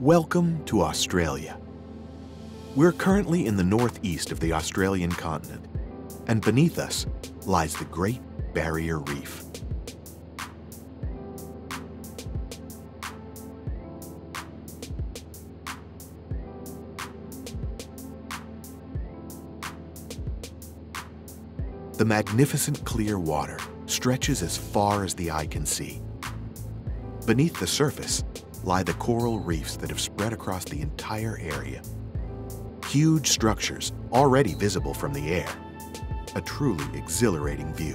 Welcome to Australia. We're currently in the northeast of the Australian continent, and beneath us lies the Great Barrier Reef. The magnificent clear water stretches as far as the eye can see. Beneath the surface lie the coral reefs that have spread across the entire area. Huge structures already visible from the air. A truly exhilarating view.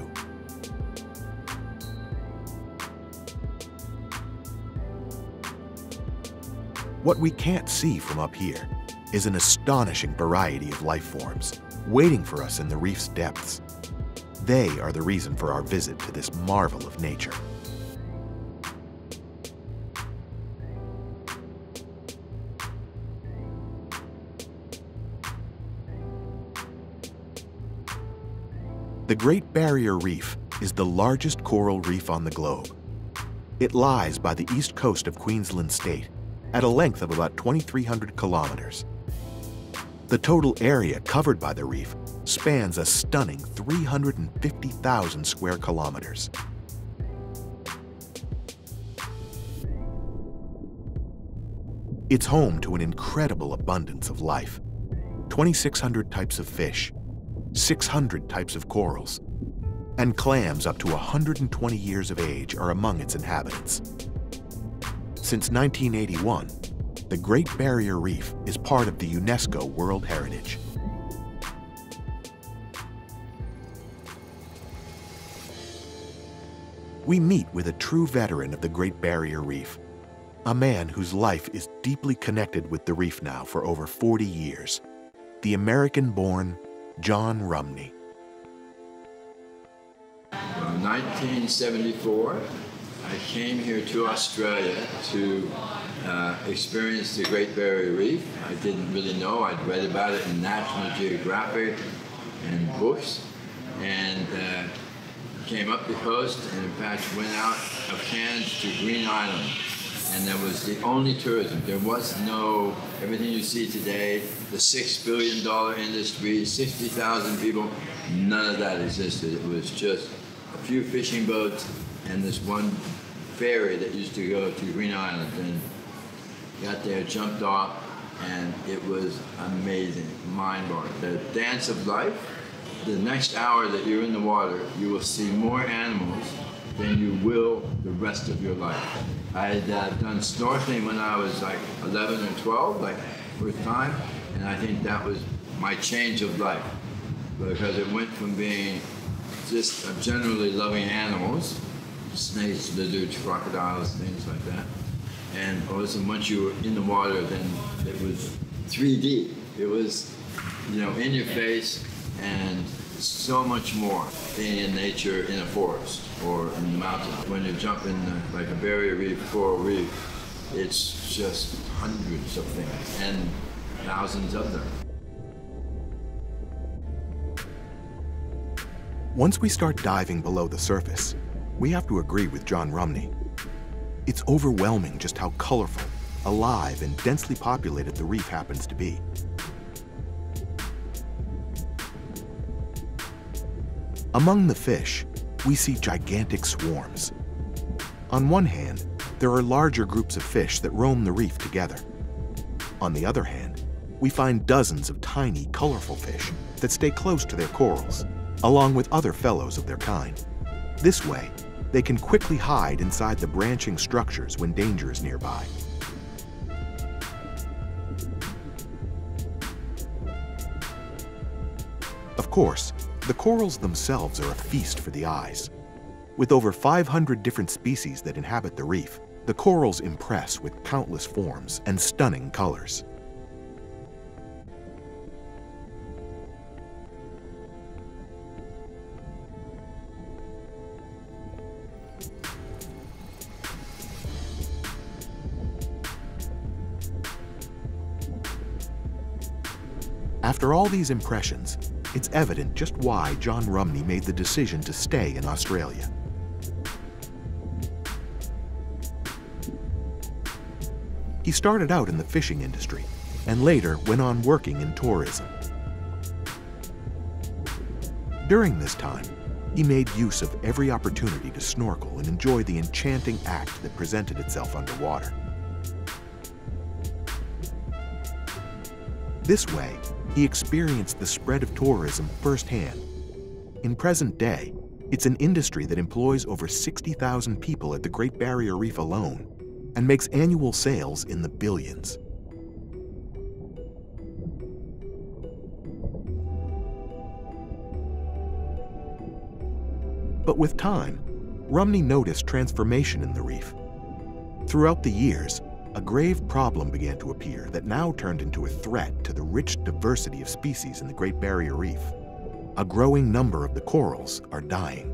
What we can't see from up here is an astonishing variety of life forms waiting for us in the reef's depths. They are the reason for our visit to this marvel of nature. The Great Barrier Reef is the largest coral reef on the globe. It lies by the east coast of Queensland State at a length of about 2,300 kilometers. The total area covered by the reef spans a stunning 350,000 square kilometers. It's home to an incredible abundance of life, 2,600 types of fish, 600 types of corals, and clams up to 120 years of age are among its inhabitants. Since 1981, the Great Barrier Reef is part of the UNESCO World Heritage. We meet with a true veteran of the Great Barrier Reef, a man whose life is deeply connected with the reef now for over 40 years, the American-born John Rumney. In 1974, I came here to Australia to uh, experience the Great Barrier Reef. I didn't really know. I'd read about it in National Geographic and books, and uh, came up the coast, and in fact went out of Cairns to Green Island and that was the only tourism. There was no, everything you see today, the $6 billion industry, 60,000 people, none of that existed. It was just a few fishing boats and this one ferry that used to go to Green Island. And got there, jumped off, and it was amazing, mind-blowing. The dance of life, the next hour that you're in the water, you will see more animals than you will the rest of your life. I had uh, done snorkeling when I was like 11 or 12, like first time, and I think that was my change of life because it went from being just generally loving animals, snakes, lizards, crocodiles, things like that, and also once you were in the water, then it was 3D. It was, you know, in your face and so much more being in nature in a forest or in the mountains. When you jump in the, like a barrier reef, coral reef, it's just hundreds of things and thousands of them. Once we start diving below the surface, we have to agree with John Rumney. It's overwhelming just how colorful, alive, and densely populated the reef happens to be. Among the fish, we see gigantic swarms. On one hand, there are larger groups of fish that roam the reef together. On the other hand, we find dozens of tiny, colorful fish that stay close to their corals, along with other fellows of their kind. This way, they can quickly hide inside the branching structures when danger is nearby. Of course, the corals themselves are a feast for the eyes. With over 500 different species that inhabit the reef, the corals impress with countless forms and stunning colors. After all these impressions, it's evident just why John Rumney made the decision to stay in Australia. He started out in the fishing industry and later went on working in tourism. During this time, he made use of every opportunity to snorkel and enjoy the enchanting act that presented itself underwater. This way, he experienced the spread of tourism firsthand. In present day, it's an industry that employs over 60,000 people at the Great Barrier Reef alone and makes annual sales in the billions. But with time, Rumney noticed transformation in the reef. Throughout the years, a grave problem began to appear that now turned into a threat to the rich diversity of species in the Great Barrier Reef. A growing number of the corals are dying.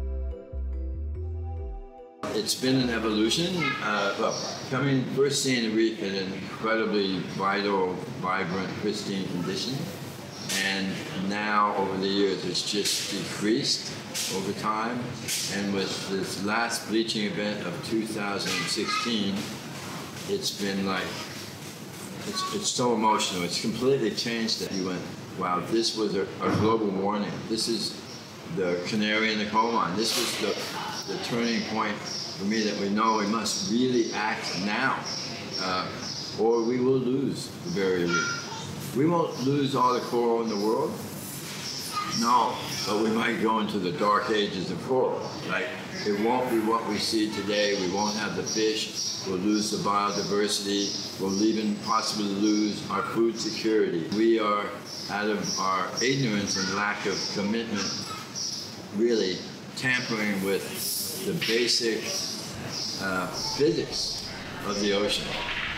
It's been an evolution. Uh, coming first seeing the reef in an incredibly vital, vibrant, pristine condition, and now over the years it's just decreased over time. And with this last bleaching event of 2016, it's been like it's, it's so emotional. It's completely changed that you went, wow, this was a, a global warning. This is the canary in the coal mine. This was the, the turning point for me that we know we must really act now, uh, or we will lose the barrier reef. We won't lose all the coral in the world. No, but we might go into the dark ages of coral. Like it won't be what we see today. We won't have the fish. We'll lose the biodiversity. We'll even possibly lose our food security. We are, out of our ignorance and lack of commitment, really tampering with the basic uh, physics of the ocean.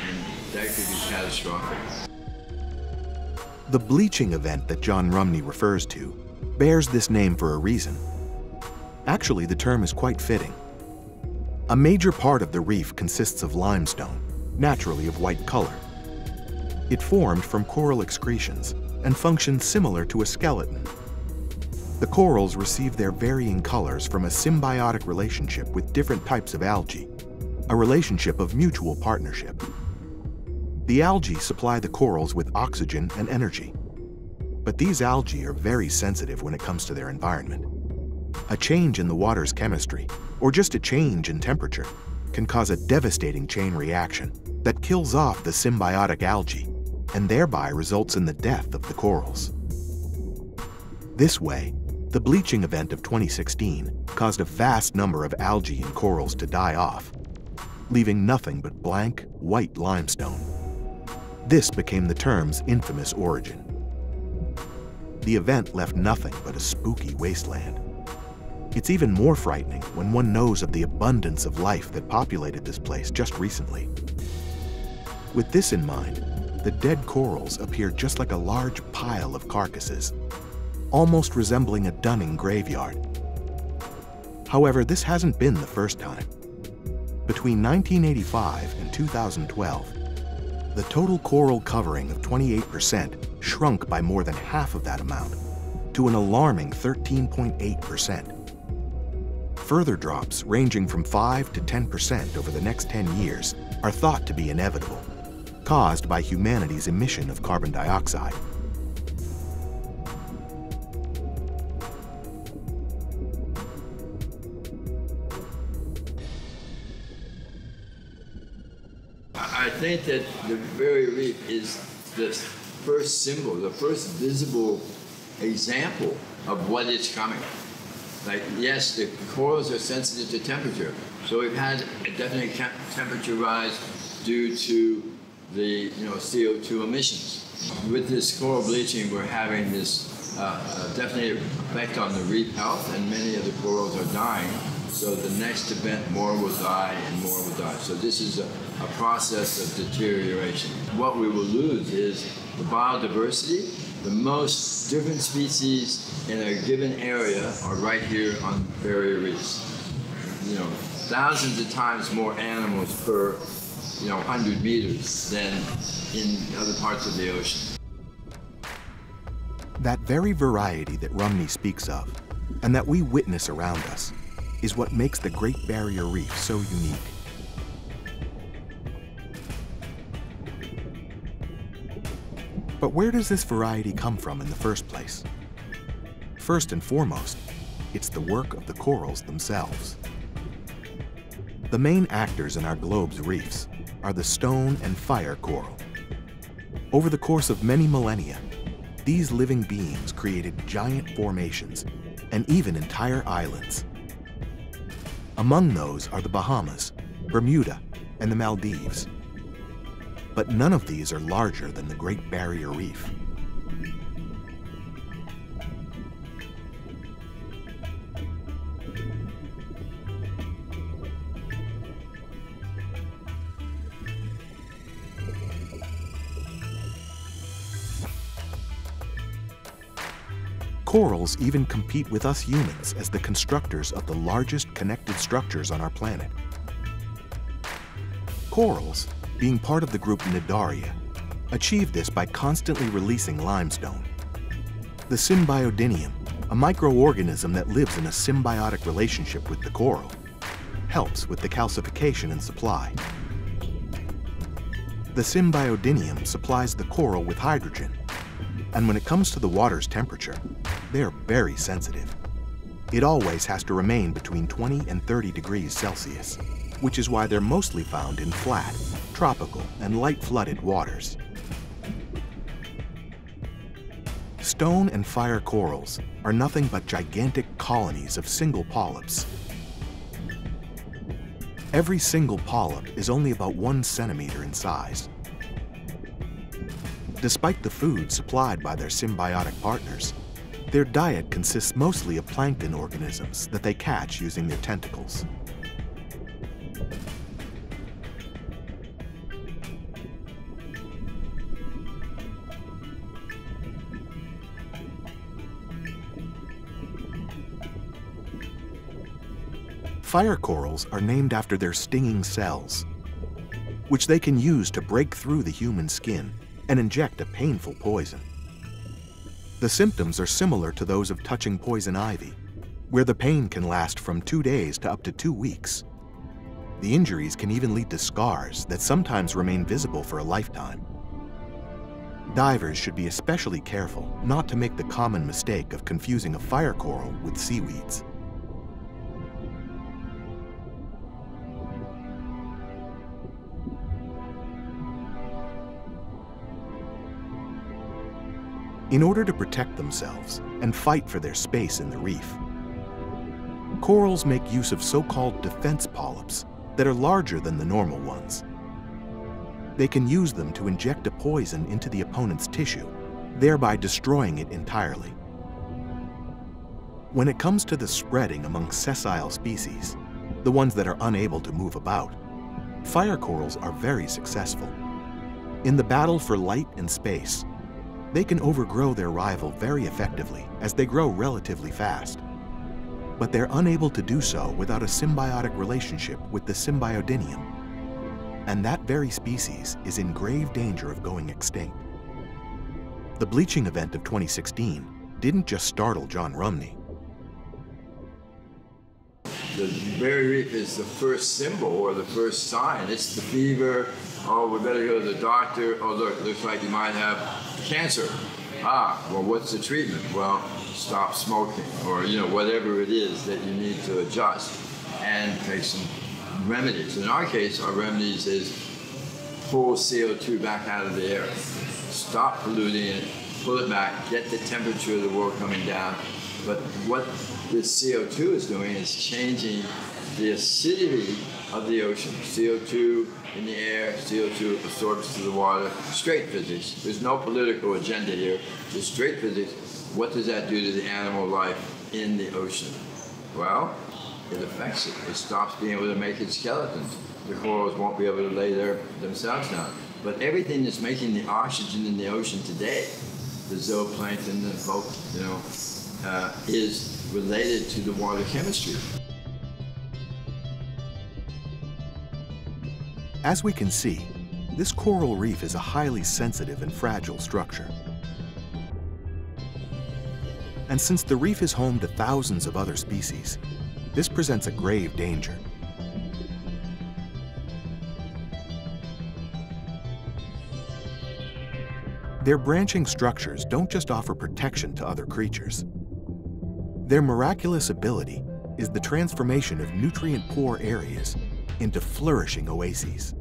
And that could be catastrophic. The bleaching event that John Rumney refers to bears this name for a reason. Actually, the term is quite fitting. A major part of the reef consists of limestone, naturally of white color. It formed from coral excretions and functions similar to a skeleton. The corals receive their varying colors from a symbiotic relationship with different types of algae, a relationship of mutual partnership. The algae supply the corals with oxygen and energy. But these algae are very sensitive when it comes to their environment. A change in the water's chemistry, or just a change in temperature, can cause a devastating chain reaction that kills off the symbiotic algae and thereby results in the death of the corals. This way, the bleaching event of 2016 caused a vast number of algae and corals to die off, leaving nothing but blank, white limestone. This became the term's infamous origin. The event left nothing but a spooky wasteland. It's even more frightening when one knows of the abundance of life that populated this place just recently. With this in mind, the dead corals appear just like a large pile of carcasses, almost resembling a Dunning graveyard. However, this hasn't been the first time. Between 1985 and 2012, the total coral covering of 28% shrunk by more than half of that amount, to an alarming 13.8%. Further drops ranging from 5 to 10% over the next 10 years are thought to be inevitable, caused by humanity's emission of carbon dioxide. I think that the very reef is the first symbol, the first visible example of what is coming. Like, yes, the corals are sensitive to temperature, so we've had a definite temperature rise due to the you know CO2 emissions. With this coral bleaching, we're having this uh, definite effect on the reef health, and many of the corals are dying. So the next event, more will die and more will die. So this is a, a process of deterioration. What we will lose is biodiversity. The most different species in a given area are right here on barrier reefs. You know, thousands of times more animals per you know 100 meters than in other parts of the ocean. That very variety that Rumney speaks of, and that we witness around us, is what makes the Great Barrier Reef so unique. But where does this variety come from in the first place? First and foremost, it's the work of the corals themselves. The main actors in our globe's reefs are the stone and fire coral. Over the course of many millennia, these living beings created giant formations and even entire islands. Among those are the Bahamas, Bermuda, and the Maldives. But none of these are larger than the Great Barrier Reef. Corals even compete with us humans as the constructors of the largest connected structures on our planet. Corals, being part of the group Cnidaria, achieve this by constantly releasing limestone. The Symbiodinium, a microorganism that lives in a symbiotic relationship with the coral, helps with the calcification and supply. The Symbiodinium supplies the coral with hydrogen, and when it comes to the water's temperature, they're very sensitive. It always has to remain between 20 and 30 degrees Celsius, which is why they're mostly found in flat, tropical, and light-flooded waters. Stone and fire corals are nothing but gigantic colonies of single polyps. Every single polyp is only about one centimeter in size. Despite the food supplied by their symbiotic partners, their diet consists mostly of plankton organisms that they catch using their tentacles. Fire corals are named after their stinging cells, which they can use to break through the human skin and inject a painful poison. The symptoms are similar to those of touching poison ivy, where the pain can last from two days to up to two weeks. The injuries can even lead to scars that sometimes remain visible for a lifetime. Divers should be especially careful not to make the common mistake of confusing a fire coral with seaweeds. In order to protect themselves and fight for their space in the reef. Corals make use of so-called defense polyps that are larger than the normal ones. They can use them to inject a poison into the opponent's tissue, thereby destroying it entirely. When it comes to the spreading among sessile species, the ones that are unable to move about, fire corals are very successful. In the battle for light and space, they can overgrow their rival very effectively as they grow relatively fast. But they're unable to do so without a symbiotic relationship with the Symbiodinium. And that very species is in grave danger of going extinct. The bleaching event of 2016 didn't just startle John Rumney. The reef is the first symbol or the first sign. It's the fever. Oh, we better go to the doctor. Oh, look, looks like you might have cancer. Ah, well, what's the treatment? Well, stop smoking, or you know, whatever it is that you need to adjust, and take some remedies. In our case, our remedies is pull CO2 back out of the air. stop polluting it, pull it back, get the temperature of the world coming down. But what this CO2 is doing is changing the acidity of the ocean. CO2 in the air, CO2 absorbs to the water. Straight physics. There's no political agenda here. Just straight physics. What does that do to the animal life in the ocean? Well, it affects it. It stops being able to make its skeletons. The corals won't be able to lay their, themselves down. But everything that's making the oxygen in the ocean today, the zooplankton, the bulk, you know, uh, is related to the water chemistry. As we can see, this coral reef is a highly sensitive and fragile structure. And since the reef is home to thousands of other species, this presents a grave danger. Their branching structures don't just offer protection to other creatures. Their miraculous ability is the transformation of nutrient-poor areas into flourishing oases.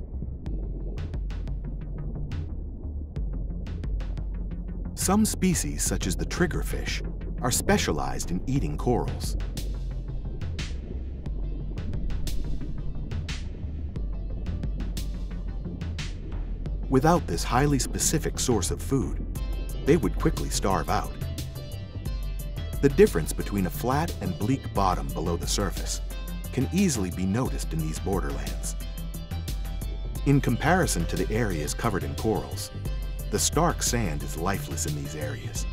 Some species, such as the triggerfish, are specialized in eating corals. Without this highly specific source of food, they would quickly starve out. The difference between a flat and bleak bottom below the surface can easily be noticed in these borderlands. In comparison to the areas covered in corals, the stark sand is lifeless in these areas,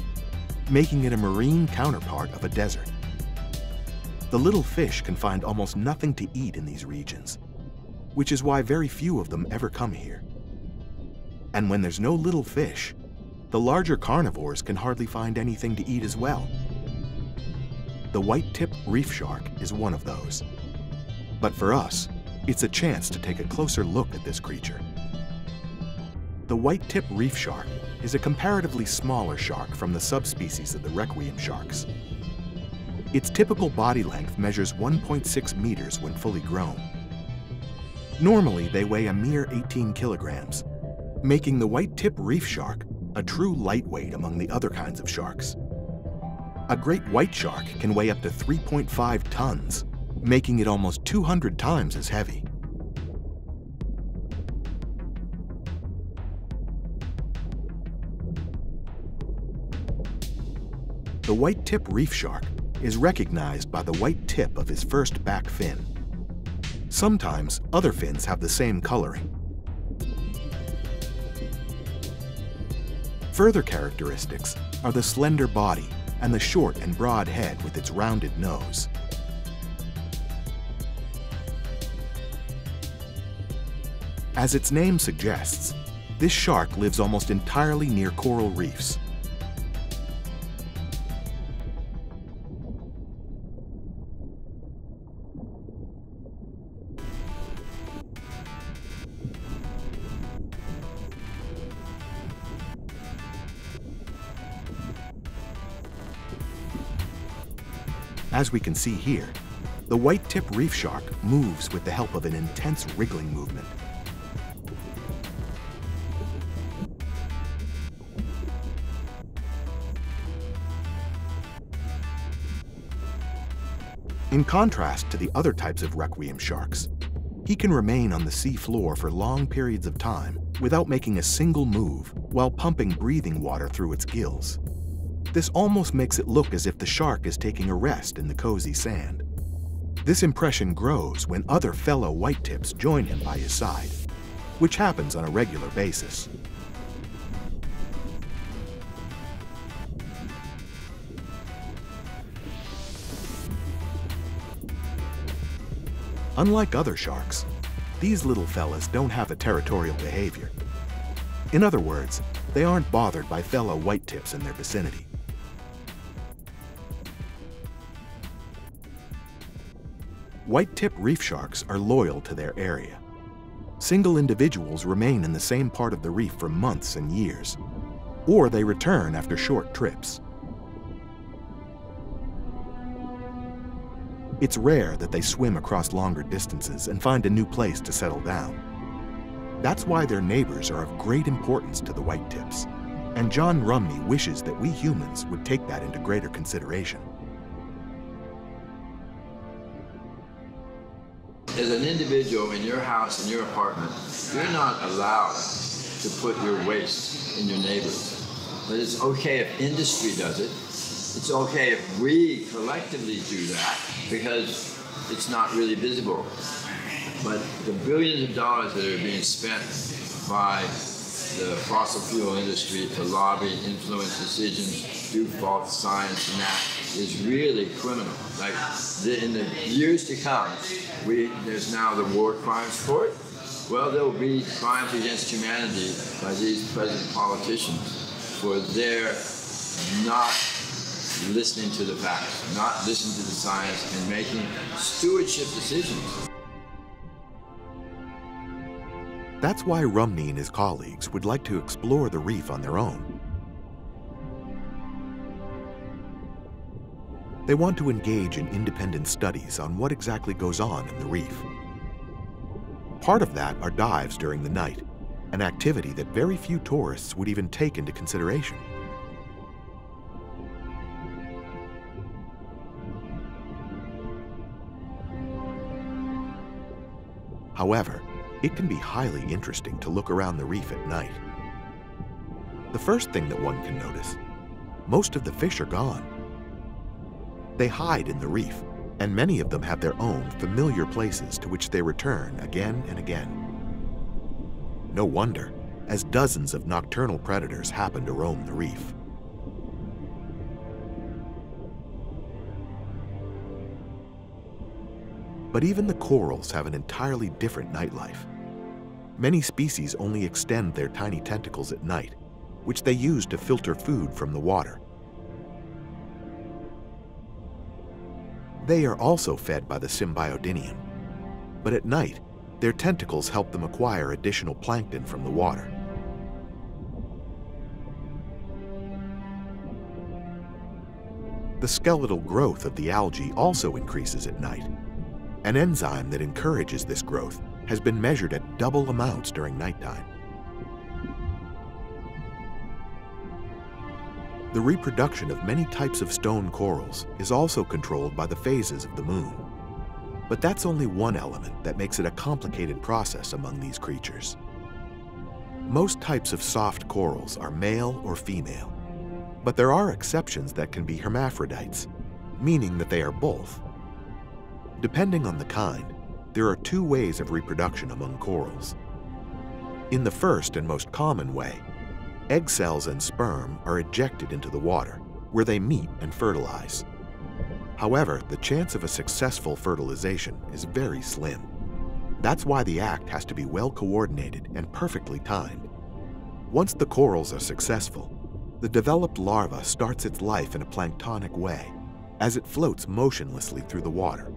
making it a marine counterpart of a desert. The little fish can find almost nothing to eat in these regions, which is why very few of them ever come here. And when there's no little fish, the larger carnivores can hardly find anything to eat as well. The white-tip reef shark is one of those. But for us, it's a chance to take a closer look at this creature. The white-tip reef shark is a comparatively smaller shark from the subspecies of the requiem sharks. Its typical body length measures 1.6 meters when fully grown. Normally, they weigh a mere 18 kilograms, making the white-tip reef shark a true lightweight among the other kinds of sharks. A great white shark can weigh up to 3.5 tons, making it almost 200 times as heavy. The white tip reef shark is recognized by the white tip of his first back fin. Sometimes other fins have the same coloring. Further characteristics are the slender body and the short and broad head with its rounded nose. As its name suggests, this shark lives almost entirely near coral reefs. As we can see here, the white-tip reef shark moves with the help of an intense wriggling movement. In contrast to the other types of requiem sharks, he can remain on the sea floor for long periods of time without making a single move while pumping breathing water through its gills. This almost makes it look as if the shark is taking a rest in the cozy sand. This impression grows when other fellow white tips join him by his side, which happens on a regular basis. Unlike other sharks, these little fellas don't have a territorial behavior. In other words, they aren't bothered by fellow white tips in their vicinity. White-tip reef sharks are loyal to their area. Single individuals remain in the same part of the reef for months and years, or they return after short trips. It's rare that they swim across longer distances and find a new place to settle down. That's why their neighbors are of great importance to the white tips. And John Rumney wishes that we humans would take that into greater consideration. As an individual in your house, in your apartment, you're not allowed to put your waste in your neighbors. But it's okay if industry does it. It's okay if we collectively do that because it's not really visible. But the billions of dollars that are being spent by the fossil fuel industry to lobby, influence decisions, do false science, and that is really criminal. Like the, in the years to come, we there's now the War Crimes Court. Well, there will be crimes against humanity by these present politicians for their not listening to the facts, not listening to the science, and making stewardship decisions. That's why Rumney and his colleagues would like to explore the reef on their own. They want to engage in independent studies on what exactly goes on in the reef. Part of that are dives during the night, an activity that very few tourists would even take into consideration. However, it can be highly interesting to look around the reef at night. The first thing that one can notice, most of the fish are gone. They hide in the reef, and many of them have their own familiar places to which they return again and again. No wonder, as dozens of nocturnal predators happen to roam the reef. But even the corals have an entirely different nightlife. Many species only extend their tiny tentacles at night, which they use to filter food from the water. They are also fed by the symbiodinium, but at night, their tentacles help them acquire additional plankton from the water. The skeletal growth of the algae also increases at night. An enzyme that encourages this growth has been measured at double amounts during nighttime. The reproduction of many types of stone corals is also controlled by the phases of the moon. But that's only one element that makes it a complicated process among these creatures. Most types of soft corals are male or female, but there are exceptions that can be hermaphrodites, meaning that they are both. Depending on the kind, there are two ways of reproduction among corals. In the first and most common way, egg cells and sperm are ejected into the water, where they meet and fertilize. However, the chance of a successful fertilization is very slim. That's why the act has to be well coordinated and perfectly timed. Once the corals are successful, the developed larva starts its life in a planktonic way, as it floats motionlessly through the water.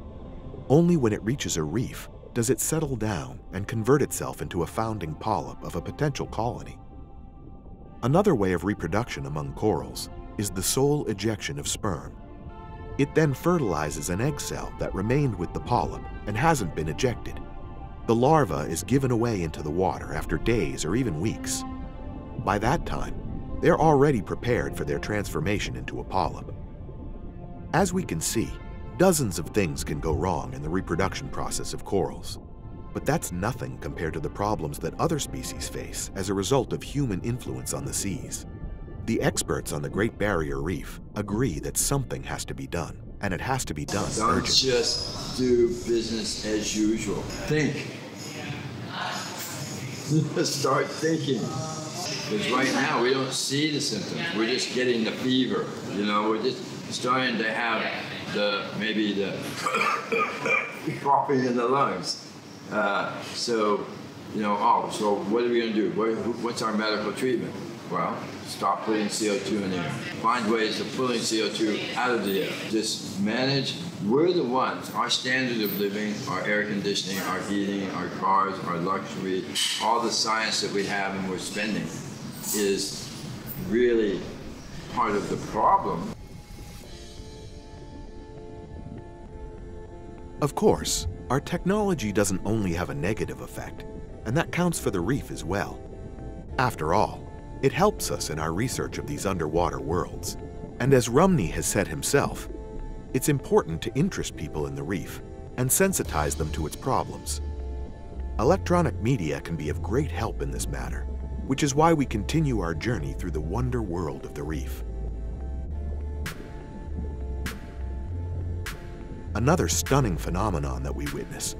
Only when it reaches a reef does it settle down and convert itself into a founding polyp of a potential colony. Another way of reproduction among corals is the sole ejection of sperm. It then fertilizes an egg cell that remained with the polyp and hasn't been ejected. The larva is given away into the water after days or even weeks. By that time, they're already prepared for their transformation into a polyp. As we can see, dozens of things can go wrong in the reproduction process of corals. But that's nothing compared to the problems that other species face as a result of human influence on the seas. The experts on the Great Barrier Reef agree that something has to be done, and it has to be done Don't urgently. just do business as usual. Think. Start thinking. Because right now we don't see the symptoms. We're just getting the fever. You know, we're just starting to have the maybe the coughing in the lungs. Uh, so, you know, oh, so what are we going to do? What, what's our medical treatment? Well, stop putting CO2 in the air. Find ways of pulling CO2 out of the air. Just manage. We're the ones. Our standard of living, our air conditioning, our heating, our cars, our luxury, all the science that we have and we're spending is really part of the problem. Of course, our technology doesn't only have a negative effect, and that counts for the reef as well. After all, It helps us in our research of these underwater worlds. And as Rumney has said himself, it's important to interest people in the reef and sensitize them to its problems. Electronic media can be of great help in this matter, which is why we continue our journey through the wonder world of the reef. Another stunning phenomenon that we witness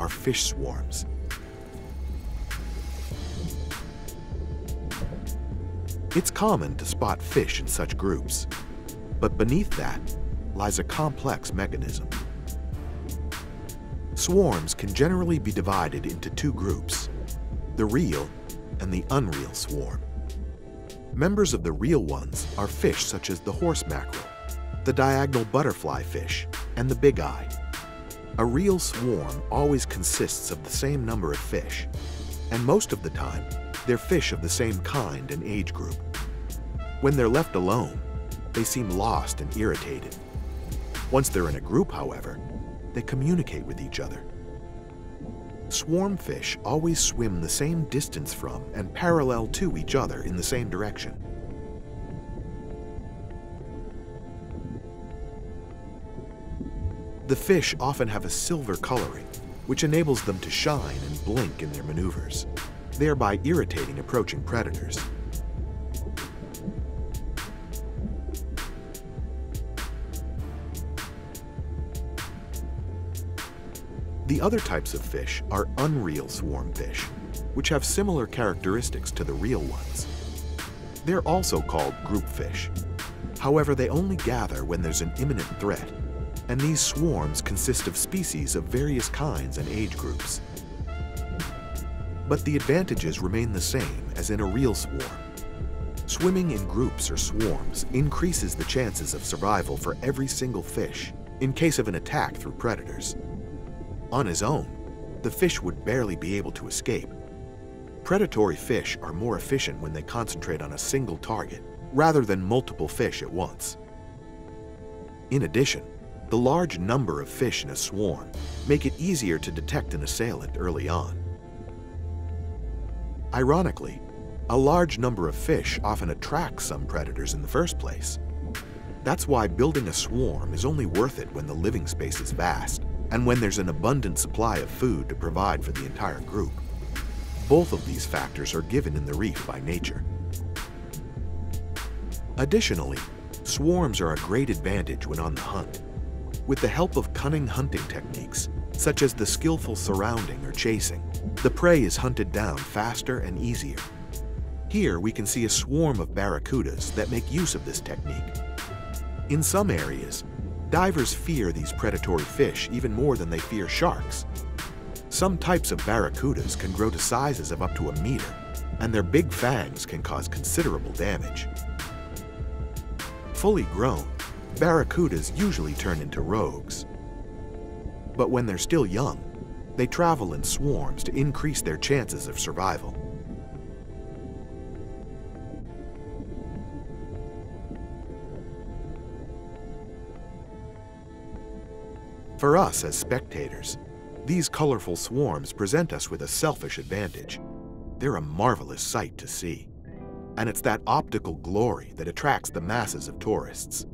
are fish swarms. It's common to spot fish in such groups, but beneath that lies a complex mechanism. Swarms can generally be divided into two groups, the real and the unreal swarm. Members of the real ones are fish such as the horse mackerel, the diagonal butterfly fish, and the big eye. A real swarm always consists of the same number of fish, and most of the time, they're fish of the same kind and age group. When they're left alone, they seem lost and irritated. Once they're in a group, however, they communicate with each other. Swarm fish always swim the same distance from and parallel to each other in the same direction. The fish often have a silver coloring, which enables them to shine and blink in their maneuvers, thereby irritating approaching predators. The other types of fish are unreal swarm fish, which have similar characteristics to the real ones. They're also called group fish. However, they only gather when there's an imminent threat, and these swarms consist of species of various kinds and age groups. But the advantages remain the same as in a real swarm. Swimming in groups or swarms increases the chances of survival for every single fish in case of an attack through predators. On his own, the fish would barely be able to escape. Predatory fish are more efficient when they concentrate on a single target rather than multiple fish at once. In addition, the large number of fish in a swarm make it easier to detect an assailant early on. Ironically, a large number of fish often attracts some predators in the first place. That's why building a swarm is only worth it when the living space is vast and when there's an abundant supply of food to provide for the entire group. Both of these factors are given in the reef by nature. Additionally, swarms are a great advantage when on the hunt. With the help of cunning hunting techniques, such as the skillful surrounding or chasing, the prey is hunted down faster and easier. Here we can see a swarm of barracudas that make use of this technique. In some areas, Divers fear these predatory fish even more than they fear sharks. Some types of barracudas can grow to sizes of up to a meter, and their big fangs can cause considerable damage. Fully grown, barracudas usually turn into rogues. But when they're still young, they travel in swarms to increase their chances of survival. For us as spectators, these colorful swarms present us with a selfish advantage. They're a marvelous sight to see. And it's that optical glory that attracts the masses of tourists.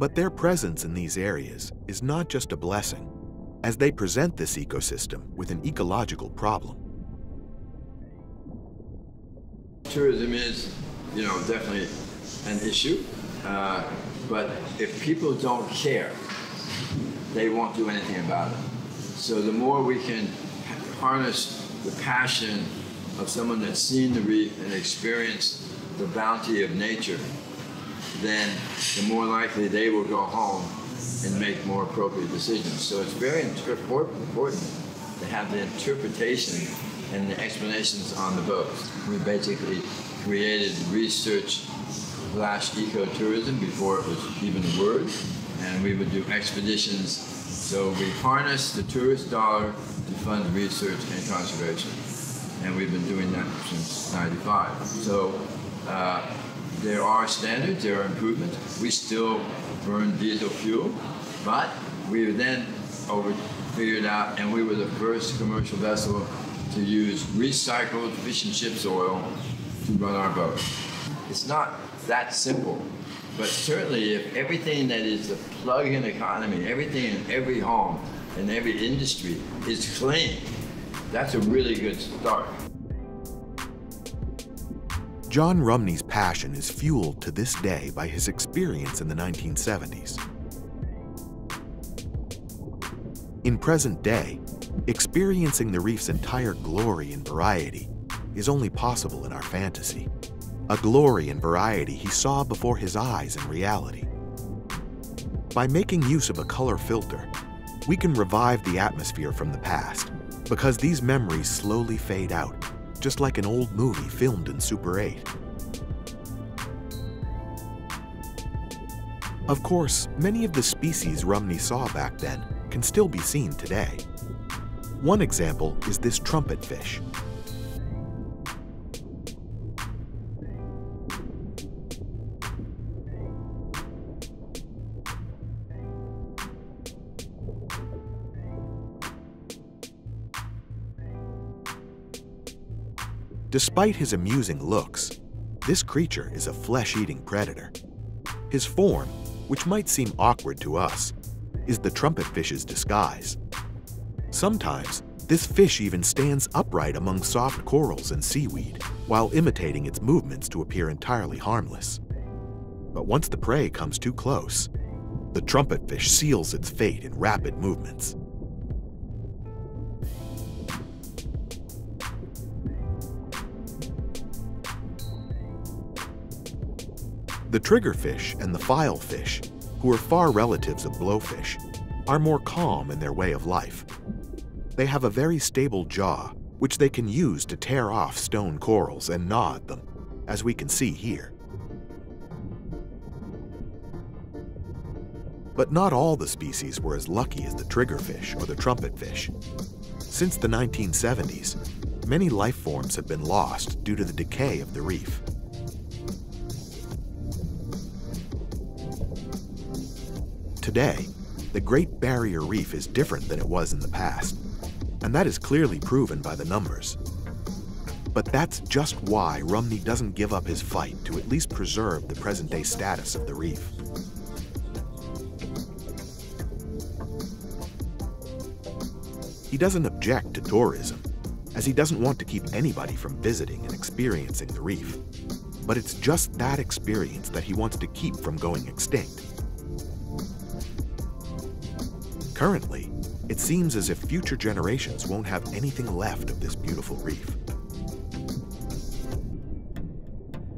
But their presence in these areas is not just a blessing, as they present this ecosystem with an ecological problem. Tourism is, you know, definitely an issue, uh, but if people don't care they won't do anything about it. So the more we can harness the passion of someone that's seen the reef and experienced the bounty of nature, then the more likely they will go home and make more appropriate decisions. So it's very important to have the interpretation and the explanations on the boat. We basically created research slash ecotourism before it was even a word and we would do expeditions. So we harness the tourist dollar to fund research and conservation. And we've been doing that since 95. So uh, there are standards, there are improvements. We still burn diesel fuel, but we then over figured out, and we were the first commercial vessel to use recycled fish and chips oil to run our boat. It's not that simple, but certainly if everything that is the plug-in economy, everything in every home and every industry is clean, that's a really good start. John Rumney's passion is fueled to this day by his experience in the 1970s. In present day, experiencing the reef's entire glory and variety is only possible in our fantasy. A glory and variety he saw before his eyes in reality. By making use of a color filter, we can revive the atmosphere from the past because these memories slowly fade out just like an old movie filmed in Super 8. Of course, many of the species Rumney saw back then can still be seen today. One example is this trumpet Despite his amusing looks, this creature is a flesh-eating predator. His form, which might seem awkward to us, is the trumpetfish's disguise. Sometimes, this fish even stands upright among soft corals and seaweed, while imitating its movements to appear entirely harmless. But once the prey comes too close, the trumpetfish seals its fate in rapid movements. The triggerfish and the filefish, who are far relatives of blowfish, are more calm in their way of life. They have a very stable jaw, which they can use to tear off stone corals and gnaw at them, as we can see here. But not all the species were as lucky as the triggerfish or the trumpetfish. Since the 1970s, many life forms have been lost due to the decay of the reef. Today, the Great Barrier Reef is different than it was in the past, and that is clearly proven by the numbers. But that's just why Rumney doesn't give up his fight to at least preserve the present-day status of the reef. He doesn't object to tourism, as he doesn't want to keep anybody from visiting and experiencing the reef. But it's just that experience that he wants to keep from going extinct. Currently, it seems as if future generations won't have anything left of this beautiful reef.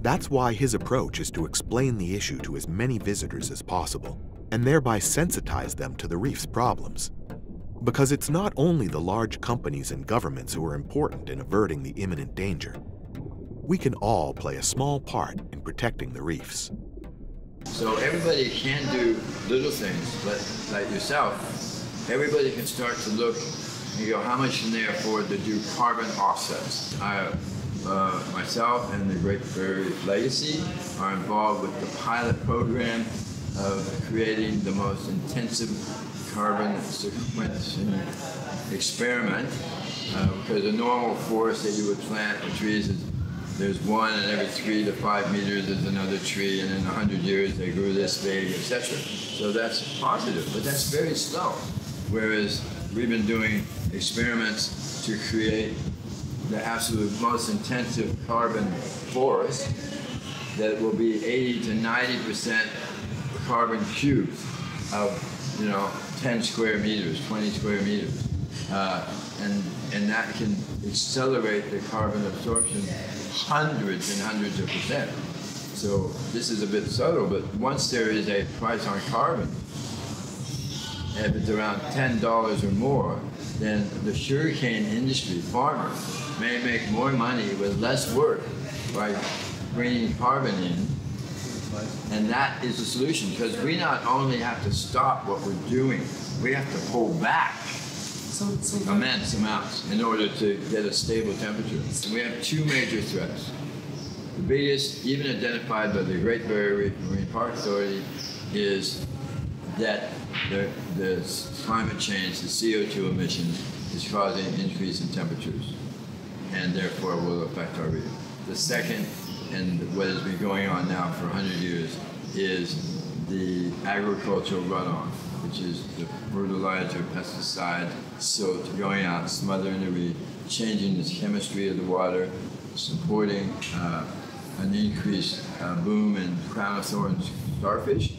That's why his approach is to explain the issue to as many visitors as possible, and thereby sensitize them to the reef's problems. Because it's not only the large companies and governments who are important in averting the imminent danger. We can all play a small part in protecting the reefs. So everybody can do little things, but like yourself, everybody can start to look and go, how much can they afford to do carbon offsets? I, uh, myself and the Great Barrier Legacy are involved with the pilot program of creating the most intensive carbon sequencing experiment uh, because a normal forest that you would plant with trees is there's one and every three to five meters there's another tree and in a hundred years they grew this big, etc. So that's positive, but that's very slow. Whereas we've been doing experiments to create the absolute most intensive carbon forest that will be 80 to 90% carbon cubes of, you know, 10 square meters, 20 square meters. Uh, and, and that can accelerate the carbon absorption hundreds and hundreds of percent. So this is a bit subtle, but once there is a price on carbon, if it's around $10 or more, then the sugarcane industry, farmer may make more money with less work by bringing carbon in. And that is the solution because we not only have to stop what we're doing, we have to pull back so, so immense amounts in order to get a stable temperature. And we have two major threats. The biggest, even identified by the Great Barrier Reef Marine Park Authority, is that the, the climate change, the CO2 emissions, is causing increase in temperatures and therefore will affect our reef. The second and what has been going on now for 100 years is the agricultural runoff, which is the fertilizer, pesticide, silt going out, smothering the reef, changing the chemistry of the water, supporting uh, an increased uh, boom in crown of thorns starfish,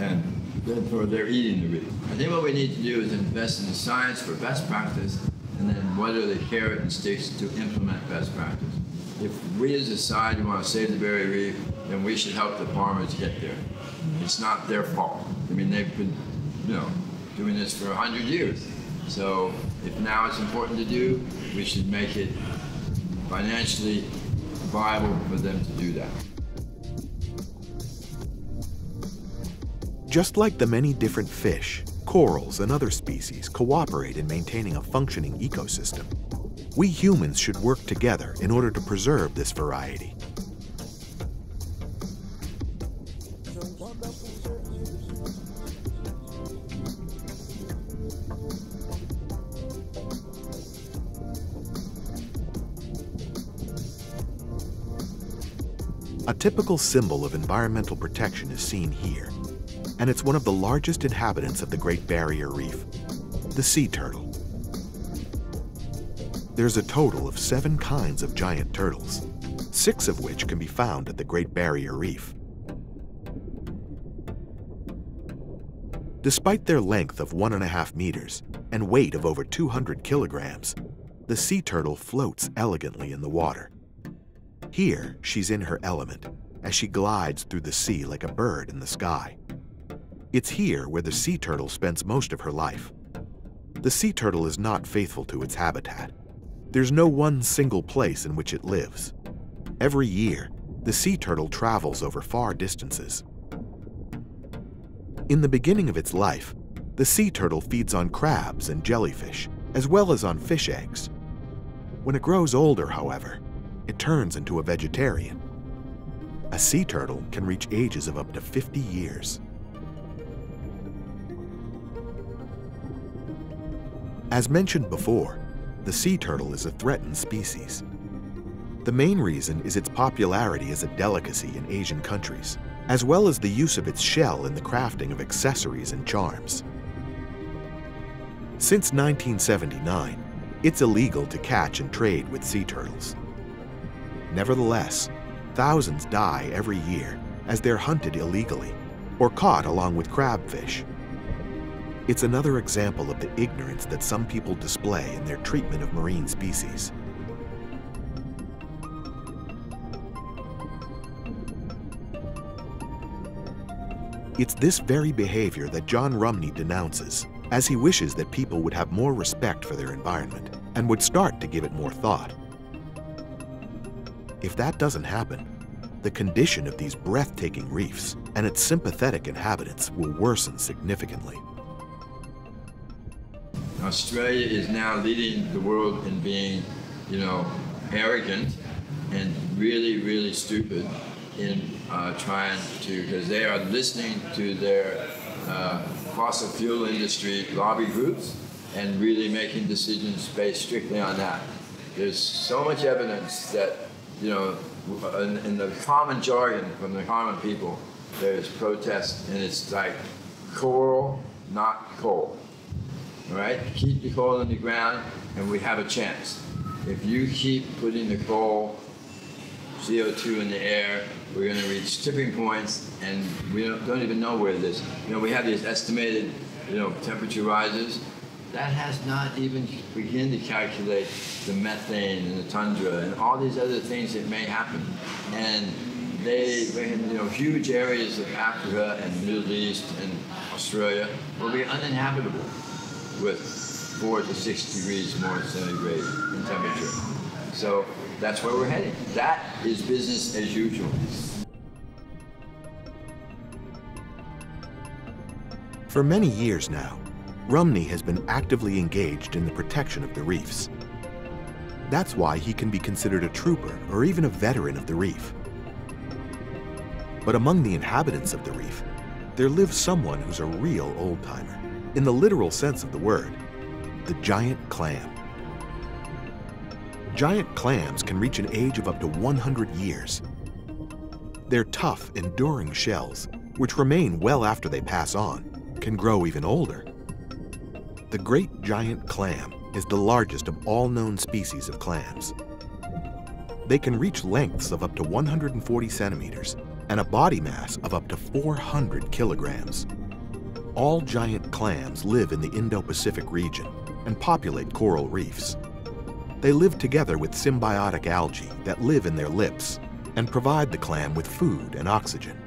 and therefore they're eating the reef. I think what we need to do is invest in the science for best practice, and then what are the carrot and sticks to implement best practice. If we as a society want to save the Barrier Reef, then we should help the farmers get there. It's not their fault. I mean, they've been, you know, doing this for 100 years. So if now it's important to do, we should make it financially viable for them to do that. Just like the many different fish, corals, and other species cooperate in maintaining a functioning ecosystem, we humans should work together in order to preserve this variety. A typical symbol of environmental protection is seen here, and it's one of the largest inhabitants of the Great Barrier Reef, the sea turtle. There's a total of seven kinds of giant turtles, six of which can be found at the Great Barrier Reef. Despite their length of one and a half meters and weight of over 200 kilograms, the sea turtle floats elegantly in the water. Here, she's in her element as she glides through the sea like a bird in the sky. It's here where the sea turtle spends most of her life. The sea turtle is not faithful to its habitat. There's no one single place in which it lives. Every year, the sea turtle travels over far distances. In the beginning of its life, the sea turtle feeds on crabs and jellyfish, as well as on fish eggs. When it grows older, however, it turns into a vegetarian. A sea turtle can reach ages of up to 50 years. As mentioned before, the sea turtle is a threatened species. The main reason is its popularity as a delicacy in Asian countries, as well as the use of its shell in the crafting of accessories and charms. Since 1979, it's illegal to catch and trade with sea turtles. Nevertheless, thousands die every year as they're hunted illegally or caught along with crabfish. It's another example of the ignorance that some people display in their treatment of marine species. It's this very behavior that John Rumney denounces, as he wishes that people would have more respect for their environment and would start to give it more thought. If that doesn't happen, the condition of these breathtaking reefs and its sympathetic inhabitants will worsen significantly. Australia is now leading the world in being, you know, arrogant and really, really stupid in uh, trying to, because they are listening to their uh, fossil fuel industry lobby groups and really making decisions based strictly on that. There's so much evidence that you know, in, in, the common jargon from the common people, there's protest, and it's like coal, not coal. Right? Keep the coal in the ground, and we have a chance. If you keep putting the coal, CO2 in the air, we're going to reach tipping points, and we don't, don't even know where this. You know, we have these estimated, you know, temperature rises that has not even begun to calculate the methane and the tundra and all these other things that may happen. And they, you know, huge areas of Africa and the Middle East and Australia will be uninhabitable with four to six degrees more centigrade in temperature. So that's where we're heading. That is business as usual. For many years now, Rumney has been actively engaged in the protection of the reefs. That's why he can be considered a trooper or even a veteran of the reef. But among the inhabitants of the reef, there lives someone who's a real old-timer, in the literal sense of the word, the giant clam. Giant clams can reach an age of up to 100 years, Their tough, enduring shells, which remain well after they pass on, can grow even older. The great giant clam is the largest of all known species of clams. They can reach lengths of up to 140 centimeters and a body mass of up to 400 kilograms. All giant clams live in the Indo-Pacific region and populate coral reefs. They live together with symbiotic algae that live in their lips and provide the clam with food and oxygen.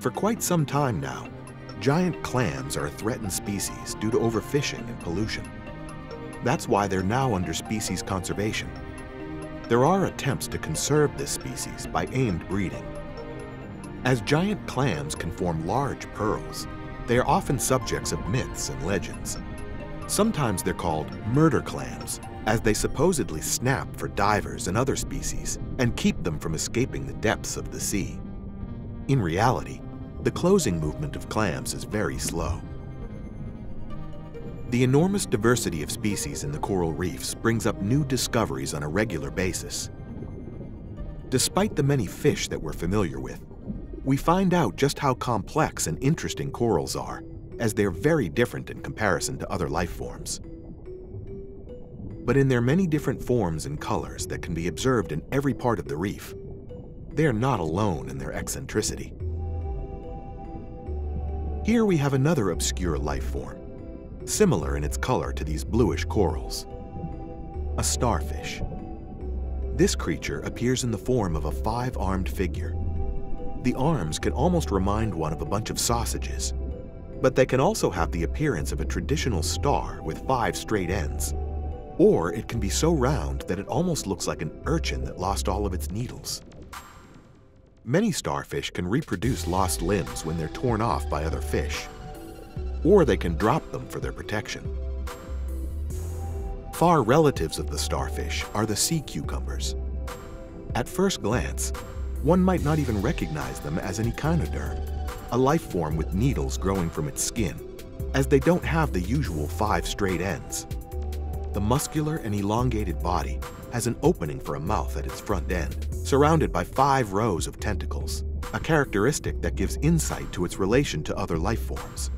For quite some time now, giant clams are a threatened species due to overfishing and pollution. That's why they're now under species conservation. There are attempts to conserve this species by aimed breeding. As giant clams can form large pearls, they are often subjects of myths and legends. Sometimes they're called murder clams, as they supposedly snap for divers and other species and keep them from escaping the depths of the sea. In reality, the closing movement of clams is very slow. The enormous diversity of species in the coral reefs brings up new discoveries on a regular basis. Despite the many fish that we're familiar with, we find out just how complex and interesting corals are, as they're very different in comparison to other life forms. But in their many different forms and colors that can be observed in every part of the reef, they are not alone in their eccentricity. Here we have another obscure life form, similar in its color to these bluish corals. A starfish. This creature appears in the form of a five-armed figure. The arms can almost remind one of a bunch of sausages, but they can also have the appearance of a traditional star with five straight ends. Or it can be so round that it almost looks like an urchin that lost all of its needles. Many starfish can reproduce lost limbs when they're torn off by other fish, or they can drop them for their protection. Far relatives of the starfish are the sea cucumbers. At first glance, one might not even recognize them as an echinoderm, a life form with needles growing from its skin, as they don't have the usual five straight ends. The muscular and elongated body has an opening for a mouth at its front end, surrounded by five rows of tentacles, a characteristic that gives insight to its relation to other life forms.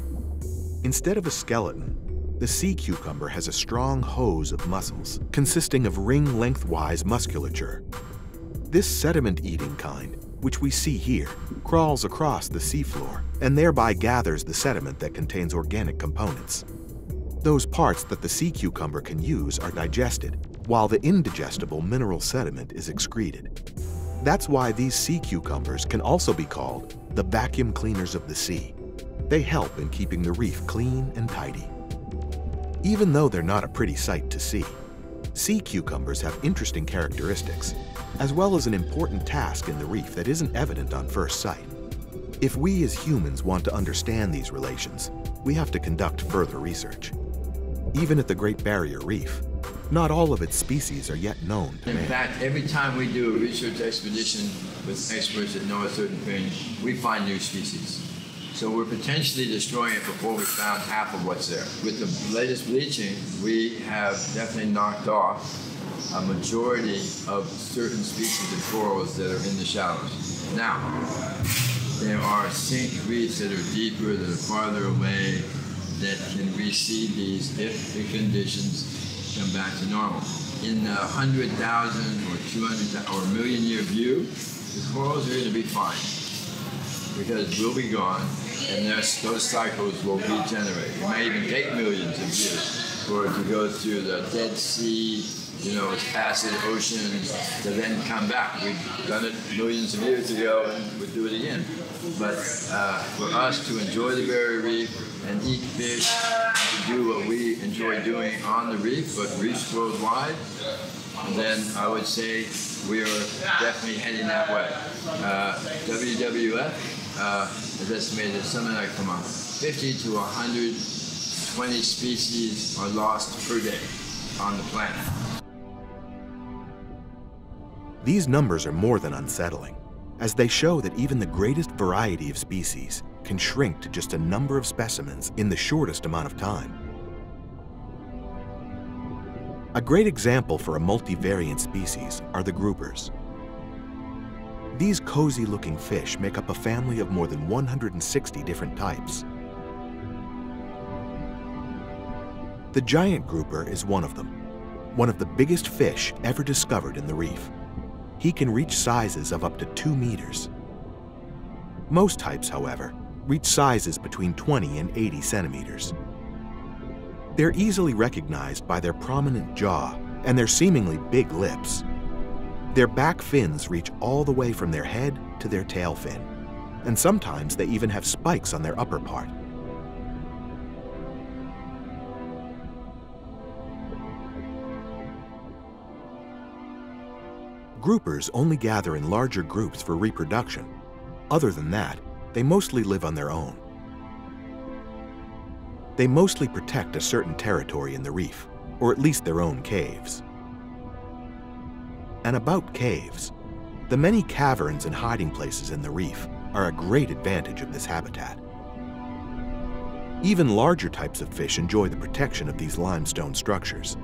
Instead of a skeleton, the sea cucumber has a strong hose of muscles, consisting of ring-lengthwise musculature. This sediment-eating kind, which we see here, crawls across the seafloor and thereby gathers the sediment that contains organic components. Those parts that the sea cucumber can use are digested, while the indigestible mineral sediment is excreted. That's why these sea cucumbers can also be called the vacuum cleaners of the sea. They help in keeping the reef clean and tidy. Even though they're not a pretty sight to see, sea cucumbers have interesting characteristics, as well as an important task in the reef that isn't evident on first sight. If we as humans want to understand these relations, we have to conduct further research. Even at the Great Barrier Reef, not all of its species are yet known In man. fact, every time we do a research expedition with experts that know a certain thing, we find new species. So we're potentially destroying it before we found half of what's there. With the latest bleaching, we have definitely knocked off a majority of certain species of corals that are in the shallows. Now, there are sink reefs that are deeper, that are farther away, that can receive these if the conditions come back to normal. In the 100,000 or 200 or million year view, the corals are going to be fine because we'll be gone and those cycles will regenerate. It may even take millions of years for it to go through the Dead Sea, you know, acid oceans to then come back. We've done it millions of years ago and we'll do it again. But uh, for us to enjoy the barrier reef and eat fish, and to do what we enjoy doing on the reef, but reefs worldwide, then I would say we are definitely heading that way. Uh, WWF uh, has estimated that something like from a 50 to 120 species are lost per day on the planet. These numbers are more than unsettling, as they show that even the greatest variety of species can shrink to just a number of specimens in the shortest amount of time. A great example for a multivariant species are the groupers. These cozy-looking fish make up a family of more than 160 different types. The giant grouper is one of them, one of the biggest fish ever discovered in the reef. He can reach sizes of up to 2 meters. Most types, however, reach sizes between 20 and 80 centimeters. They're easily recognized by their prominent jaw and their seemingly big lips. Their back fins reach all the way from their head to their tail fin, and sometimes they even have spikes on their upper part. Groupers only gather in larger groups for reproduction. Other than that, they mostly live on their own. They mostly protect a certain territory in the reef, or at least their own caves. And about caves, the many caverns and hiding places in the reef are a great advantage of this habitat. Even larger types of fish enjoy the protection of these limestone structures.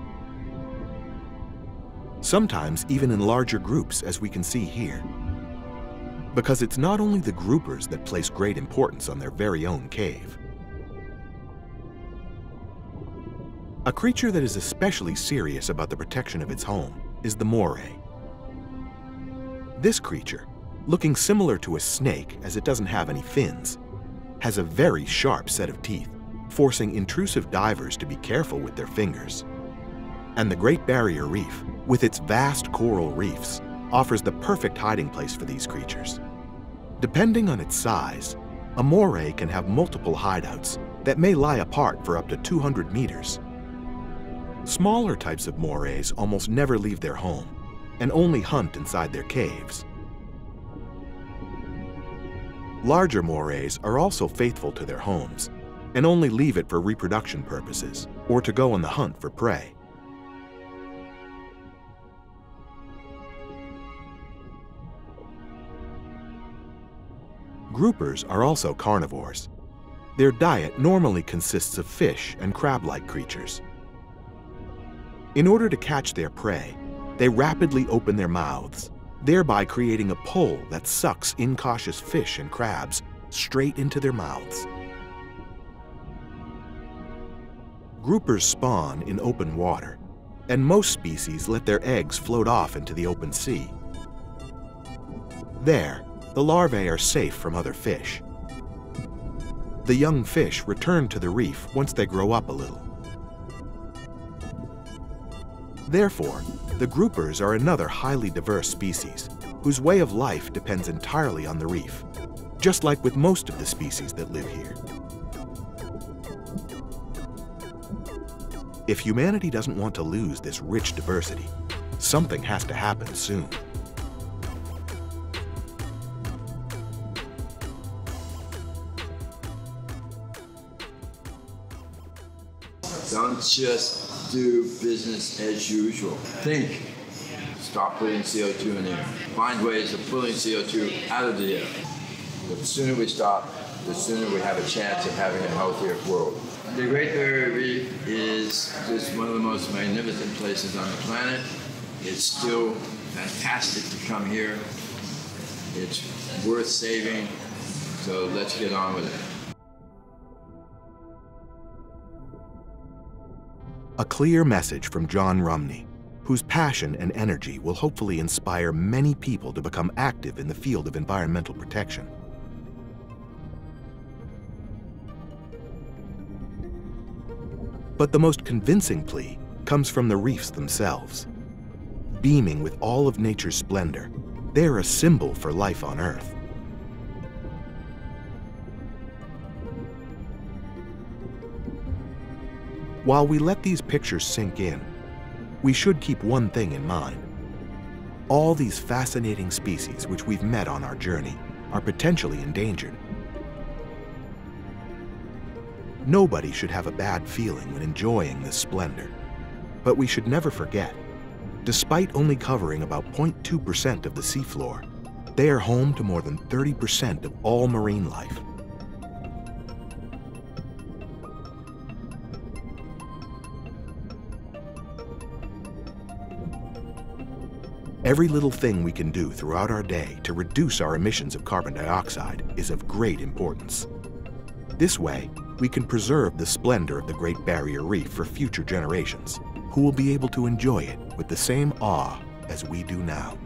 Sometimes even in larger groups, as we can see here. Because it's not only the groupers that place great importance on their very own cave. A creature that is especially serious about the protection of its home is the moray. This creature, looking similar to a snake as it doesn't have any fins, has a very sharp set of teeth, forcing intrusive divers to be careful with their fingers. And the Great Barrier Reef, with its vast coral reefs, offers the perfect hiding place for these creatures. Depending on its size, a moray can have multiple hideouts that may lie apart for up to 200 meters. Smaller types of morays almost never leave their home, and only hunt inside their caves. Larger morays are also faithful to their homes and only leave it for reproduction purposes or to go on the hunt for prey. Groupers are also carnivores. Their diet normally consists of fish and crab-like creatures. In order to catch their prey, they rapidly open their mouths, thereby creating a pull that sucks incautious fish and crabs straight into their mouths. Groupers spawn in open water, and most species let their eggs float off into the open sea. There, the larvae are safe from other fish. The young fish return to the reef once they grow up a little. Therefore, the groupers are another highly diverse species whose way of life depends entirely on the reef, just like with most of the species that live here. If humanity doesn't want to lose this rich diversity, something has to happen soon. Just do business as usual. Think. Stop putting CO2 in the air. Find ways of pulling CO2 out of the air. The sooner we stop, the sooner we have a chance of having a healthier world. The Great Barrier Reef is just one of the most magnificent places on the planet. It's still fantastic to come here. It's worth saving, so let's get on with it. A clear message from John Rumney, whose passion and energy will hopefully inspire many people to become active in the field of environmental protection. But the most convincing plea comes from the reefs themselves. Beaming with all of nature's splendor, they're a symbol for life on Earth. While we let these pictures sink in, we should keep one thing in mind. All these fascinating species which we've met on our journey are potentially endangered. Nobody should have a bad feeling when enjoying this splendor. But we should never forget, despite only covering about 0.2% of the seafloor, they are home to more than 30% of all marine life. Every little thing we can do throughout our day to reduce our emissions of carbon dioxide is of great importance. This way, we can preserve the splendor of the Great Barrier Reef for future generations, who will be able to enjoy it with the same awe as we do now.